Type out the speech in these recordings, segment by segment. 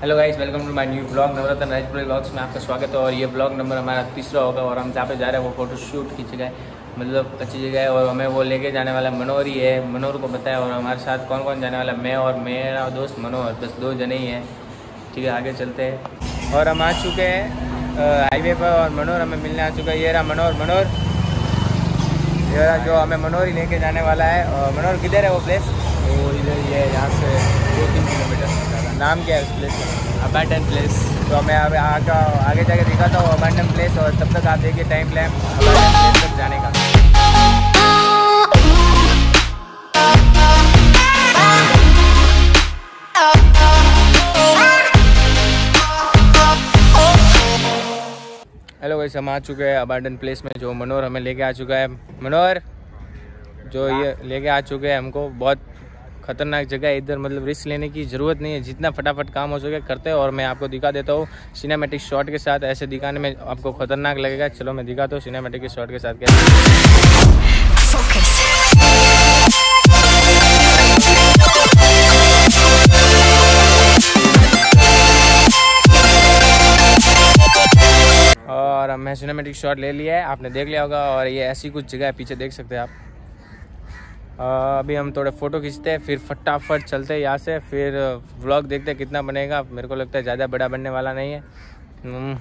Hello guys welcome to my new blog Navratan Rajpuri blogs में आपका स्वागत है। और ये ब्लॉग नंबर हमारा तीसरा होगा और हम जहाँ पे जा रहे हैं वो फ़ोटो शूट की जगह मतलब अच्छी जगह है। और हमें वो लेके जाने वाला मनोहर ही है। मनोहर को बताया और हमारे साथ कौन कौन जाने वाला मैं और मेरा दोस्त मनोहर, बस दो जने ही हैं। ठीक है, आगे चलते हैं। और हम आ चुके हैं हाईवे पर और मनोहर हमें मिलने आ चुका है। ये रहा मनोहर मनोहर। ये रहा जो हमें मनोहर ही लेके जाने वाला है। और मनोहर किधर है वो प्लेस वो इधर ये यहाँ से दो तीन किलोमीटर नाम क्या है उस प्लेस का? अबैंडन प्लेस तो मैं अब आगे आगे जाके दिखाता हूँ अबैंडन प्लेस और तब तक आप देखिए टाइम प्लान अबैंडन प्लेस तक जाने का। हेलो गाइस हम आ चुके हैं अबैंडन प्लेस में जो मनोहर हमें लेके आ चुका है। मनोहर जो ये लेके आ चुके हैं हमको बहुत खतरनाक जगह है। इधर मतलब रिस्क लेने की ज़रूरत नहीं है। जितना फटाफट काम हो सके करते हैं और मैं आपको दिखा देता हूँ। सिनेमेटिक शॉट के साथ ऐसे दिखाने में आपको खतरनाक लगेगा। चलो मैं दिखाता हूँ सिनेमेटिक के शॉट के साथ और मैं सिनेमेटिक शॉट ले लिया है। आपने देख लिया होगा और ये ऐसी कुछ जगह है, पीछे देख सकते हैं आप। अभी हम थोड़े फ़ोटो खींचते हैं फिर फटाफट चलते हैं यहाँ से फिर व्लॉग देखते हैं कितना बनेगा। मेरे को लगता है ज़्यादा बड़ा बनने वाला नहीं है। हम्म,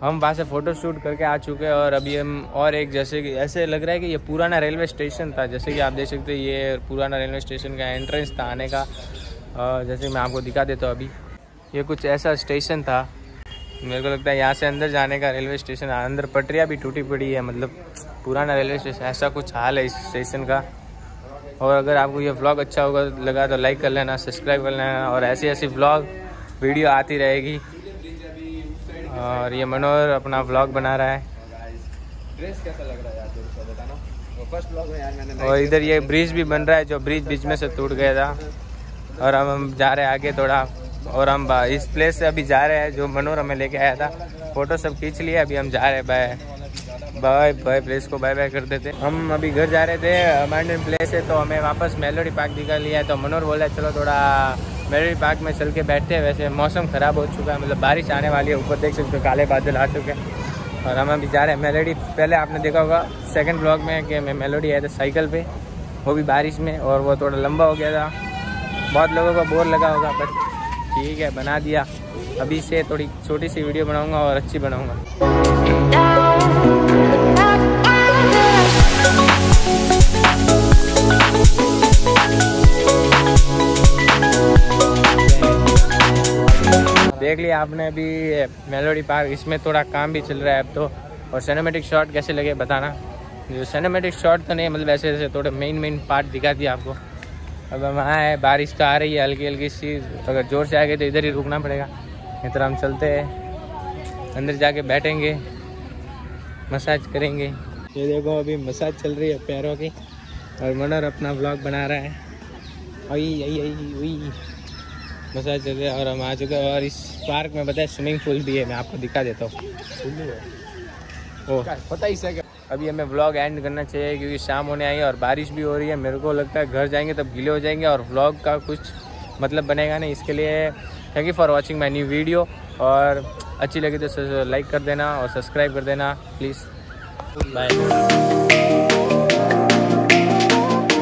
हम वहाँ से फ़ोटो शूट करके आ चुके हैं और अभी हम और एक जैसे कि ऐसे लग रहा है कि ये पुराना रेलवे स्टेशन था। जैसे कि आप देख सकते हैं ये पुराना रेलवे स्टेशन का एंट्रेंस था आने का। जैसे मैं आपको दिखा देता हूँ अभी। ये कुछ ऐसा स्टेशन था। मेरे को लगता है यहाँ से अंदर जाने का रेलवे स्टेशन अंदर पटरियाँ भी टूटी पड़ी है मतलब पुराना रेलवे स्टेशन ऐसा कुछ हाल है इस स्टेशन का। और अगर आपको ये व्लॉग अच्छा होगा, लगा तो लाइक कर लेना सब्सक्राइब कर लेना और ऐसी ऐसी व्लॉग वीडियो आती रहेगी। और ये मनोहर अपना व्लॉग बना रहा है। ब्लॉग और इधर ये ब्रिज भी बन रहा है, जो ब्रिज बीच में से टूट गया था। और हम हम जा रहे हैं आगे थोड़ा। और हम इस प्लेस से अभी जा रहे हैं, जो मनोहर हमें लेके आया था। फ़ोटो सब खींच लिया अभी हम जा रहे हैं बाय बाय बाय प्लेस को बाय बाय कर देते हम अभी घर जा रहे थे अबैंडन प्लेस है तो हमें वापस मेलोडी पार्क दिखा लिया है। तो मनोहर बोला चलो थोड़ा मेलोडी पार्क में चल के बैठते हैं। वैसे मौसम ख़राब हो चुका है मतलब बारिश आने वाली है। ऊपर देख सकते हो, काले बादल आ चुके हैं। और हम अभी जा रहे हैं मेलोडी पहले आपने देखा होगा सेकंड ब्लॉग में कि मैं मेलोडी आया था साइकिल पे। वो भी बारिश में, और वो थोड़ा लंबा हो गया था। बहुत लोगों को बोर लगा होगा बट ठीक है, बना दिया। अभी से थोड़ी छोटी सी वीडियो बनाऊँगा और अच्छी बनाऊँगा। देख लिया आपने अभी मेलोडी पार्क इसमें थोड़ा काम भी चल रहा है अब तो। और सिनेमेटिक शॉट कैसे लगे बताना? जो सिनेमेटिक शॉट तो नहीं मतलब ऐसे ऐसे थोड़े मेन मेन पार्ट दिखा दिया आपको। अब हम आए बारिश तो आ रही है, हल्की हल्की सी। अगर ज़ोर से आएगी तो इधर ही रुकना पड़ेगा। तो हम चलते हैं। अंदर जाके बैठेंगे। मसाज करेंगे। ये देखो, अभी मसाज चल रही है पैरों की। और मनोहर अपना ब्लॉग बना रहा है। आई आई आई उई मसाज चल रहा है और हम आ चुके हैं और इस पार्क में बताए, स्विमिंग पूल भी है, मैं आपको दिखा देता हूँ। पता ही सके अभी हमें व्लॉग एंड करना चाहिए क्योंकि शाम होने आई है और बारिश भी हो रही है। मेरे को लगता है घर जाएँगे तब गीले हो जाएँगे और व्लॉग का कुछ मतलब बनेगा नहीं। इसके लिए thank you for watching my new video और अच्छी लगी तो लाइक कर देना और सब्सक्राइब कर देना प्लीज़ बाय